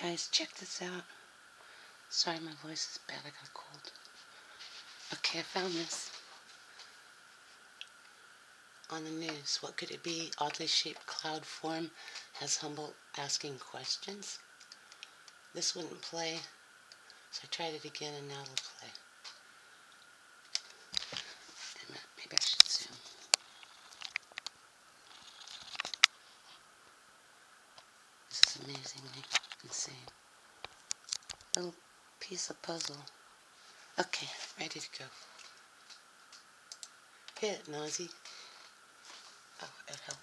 guys, check this out. Sorry, my voice is bad. I got a cold. Okay, I found this on the news. What could it be? Oddly shaped cloud form has Humboldt asking questions. This wouldn't play, so I tried it again and now it'll play. Maybe I should zoom. This is insane. Little piece of puzzle. Okay, ready to go. Hit, Nazi. Oh, it helped.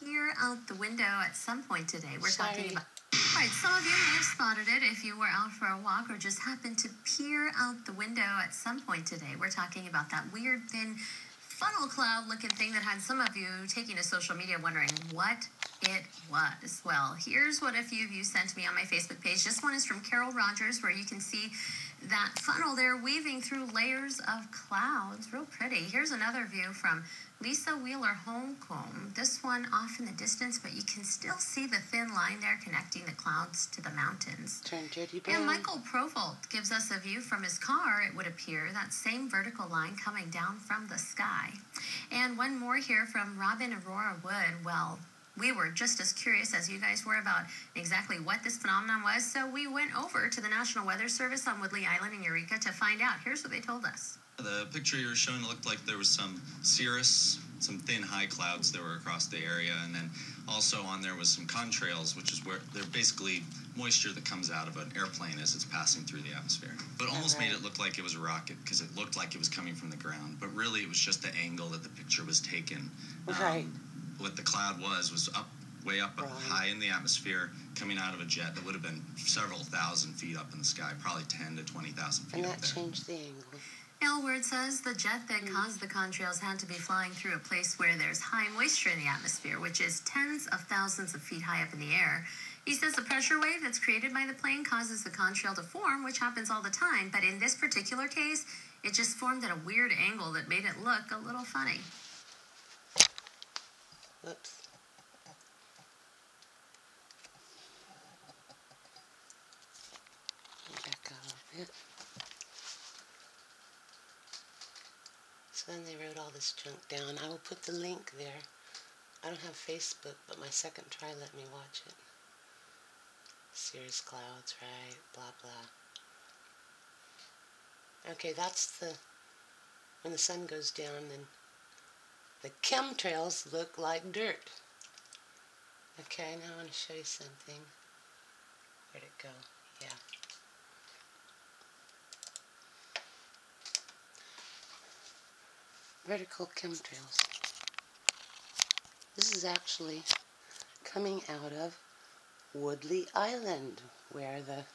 Peer out the window at some point today. We're Sorry. talking about. All right, some of you may have spotted it if you were out for a walk or just happened to peer out the window at some point today. We're talking about that weird, thin, funnel cloud looking thing that had some of you taking to social media wondering what it was. Well, here's what a few of you sent me on my Facebook page. This one is from Carol Rogers, where you can see that funnel there weaving through layers of clouds. Real pretty. Here's another view from Lisa Wheeler Holcomb. This one off in the distance, but you can still see the thin line there connecting the clouds to the mountains. Turn dirty brown. And Michael Provolt gives us a view from his car, it would appear, that same vertical line coming down from the sky. And one more here from Robin Aurora Wood. Well, we were just as curious as you guys were about exactly what this phenomenon was, so we went over to the National Weather Service on Woodley Island in Eureka to find out. Here's what they told us. The picture you were showing looked like there was some cirrus, some thin high clouds that were across the area, and then also on there was some contrails, which is where they're basically moisture that comes out of an airplane as it's passing through the atmosphere. But almost made it look like it was a rocket because it looked like it was coming from the ground, but really it was just the angle that the picture was taken. Um, Right. What the cloud was was up, way up Right. high in the atmosphere, coming out of a jet that would have been several thousand feet up in the sky, probably ten to twenty thousand feet And up that there. changed the angle. Aylward says the jet that mm-hmm. caused the contrails had to be flying through a place where there's high moisture in the atmosphere, which is tens of thousands of feet high up in the air. He says the pressure wave that's created by the plane causes the contrail to form, which happens all the time, but in this particular case, it just formed at a weird angle that made it look a little funny. Whoops. Back a little bit. So then they wrote all this junk down. I will put the link there. I don't have Facebook, but my second try let me watch it. Cirrus clouds, right? Blah blah. Okay, that's the when the sun goes down, then the chemtrails look like dirt. Okay, now I want to show you something. Where'd it go? Yeah. Vertical chemtrails. This is actually coming out of Woodley Island, where the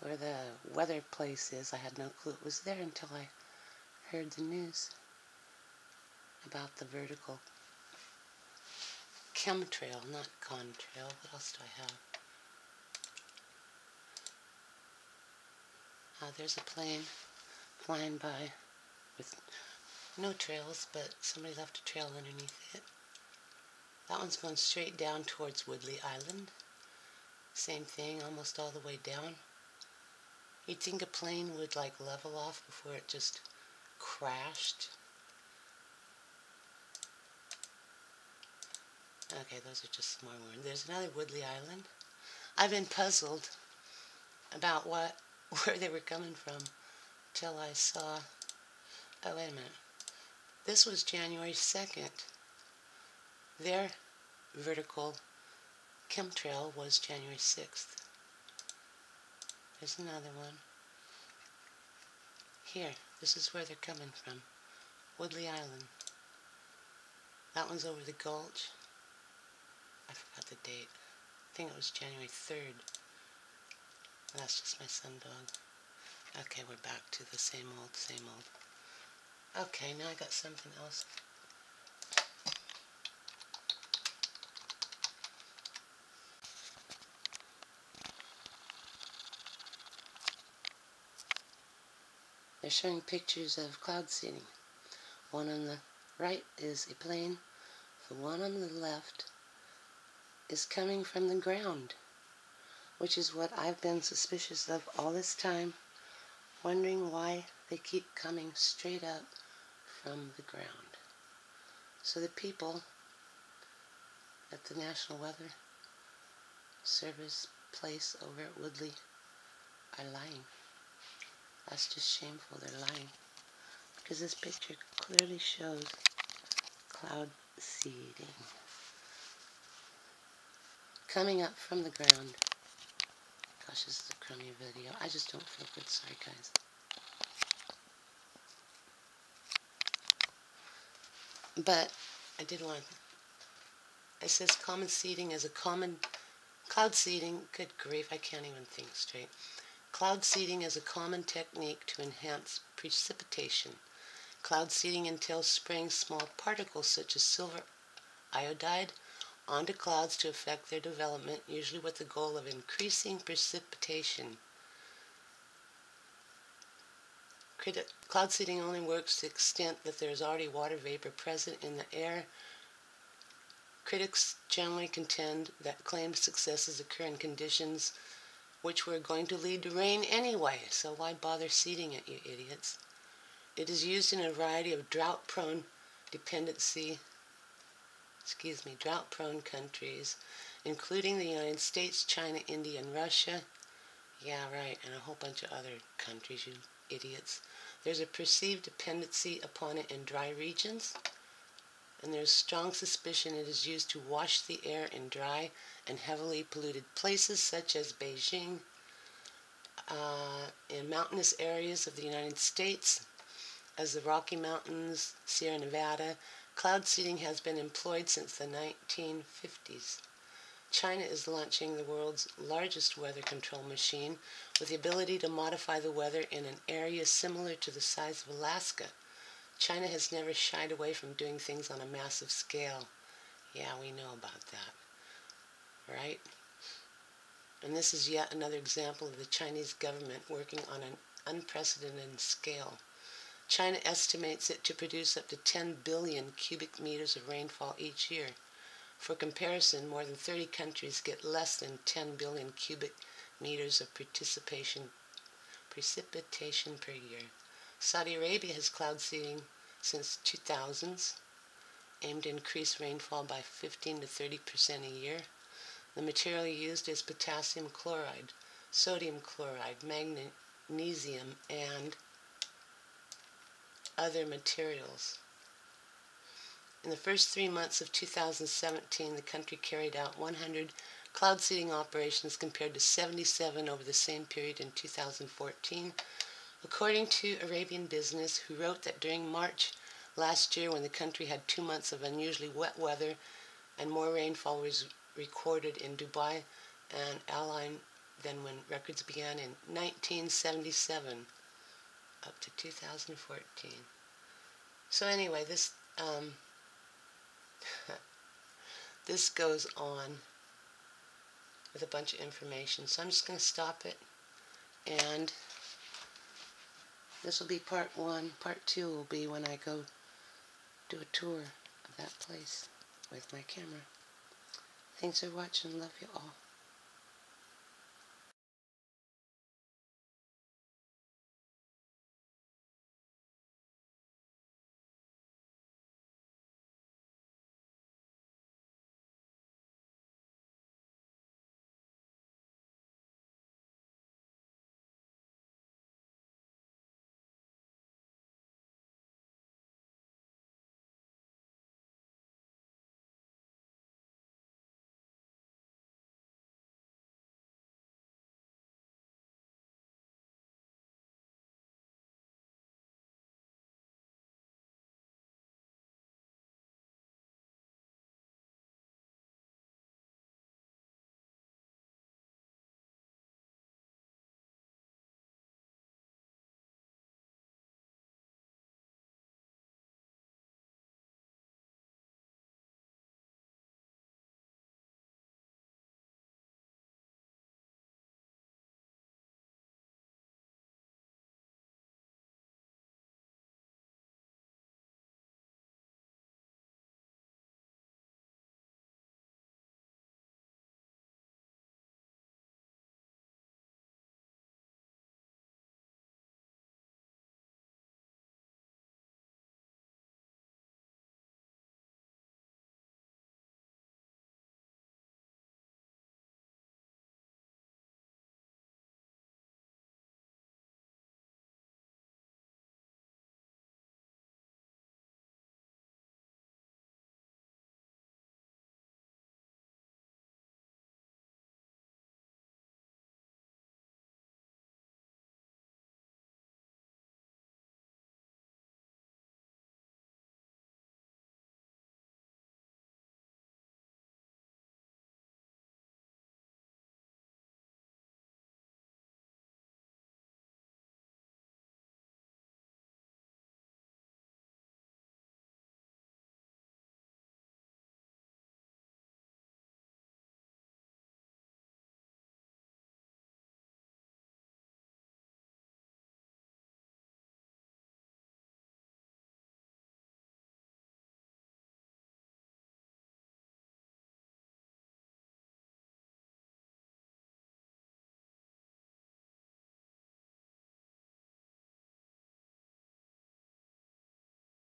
where the weather place is. I had no clue it was there until I heard the news about the vertical chemtrail, not contrail. What else do I have? Uh, there's a plane flying by with no trails, but somebody left a trail underneath it. That one's going straight down towards Woodley Island. Same thing, almost all the way down. You'd think a plane would like level off before it just crashed. Okay, those are just more words. There's another Woodley Island. I've been puzzled about what where they were coming from till I saw. Oh wait a minute. This was January second. Their vertical chemtrail was January sixth. There's another one. Here, this is where they're coming from. Woodley Island. That one's over the gulch. I forgot the date. I think it was January 3rd. That's just my sun dog. Okay, we're back to the same old, same old. Okay, now I got something else. They're showing pictures of cloud seeding. One on the right is a plane. The one on the left is coming from the ground, which is what I've been suspicious of all this time, wondering why they keep coming straight up from the ground. So the people at the National Weather Service place over at Woodley are lying. That's just shameful. They're lying. Because this picture clearly shows cloud seeding coming up from the ground. Gosh, this is a crummy video. I just don't feel good. Sorry, guys. But I did want to. It says common seeding is a common. Cloud seeding, good grief, I can't even think straight. Cloud seeding is a common technique to enhance precipitation. Cloud seeding entails spraying small particles such as silver iodide onto clouds to affect their development, usually with the goal of increasing precipitation. Cloud seeding only works to the extent that there is already water vapor present in the air. Critics generally contend that claimed successes occur in conditions which were going to lead to rain anyway, so why bother seeding it, you idiots? It is used in a variety of drought-prone dependency excuse me, drought-prone countries, including the United States, China, India, and Russia. Yeah, right, and a whole bunch of other countries, you idiots. There's a perceived dependency upon it in dry regions, and there's strong suspicion it is used to wash the air in dry and heavily polluted places such as Beijing, uh, in mountainous areas of the United States, as the Rocky Mountains, Sierra Nevada, Cloud seeding has been employed since the 1950s. China is launching the world's largest weather control machine with the ability to modify the weather in an area similar to the size of Alaska. China has never shied away from doing things on a massive scale. Yeah, we know about that. Right? And this is yet another example of the Chinese government working on an unprecedented scale. China estimates it to produce up to 10 billion cubic meters of rainfall each year. For comparison, more than 30 countries get less than 10 billion cubic meters of precipitation, per year. Saudi Arabia has cloud seeding since 2000s, aimed to increase rainfall by 15 to 30 percent a year. The material used is potassium chloride, sodium chloride, magnesium, and other materials. In the first three months of 2017, the country carried out 100 cloud seeding operations compared to 77 over the same period in 2014. According to Arabian Business, who wrote that during March last year, when the country had two months of unusually wet weather and more rainfall was recorded in Dubai and Al Ain than when records began in 1977 up to 2014. So anyway, this um, this goes on with a bunch of information. So I'm just going to stop it, and this will be part one. Part two will be when I go do a tour of that place with my camera. Thanks for watching. Love you all.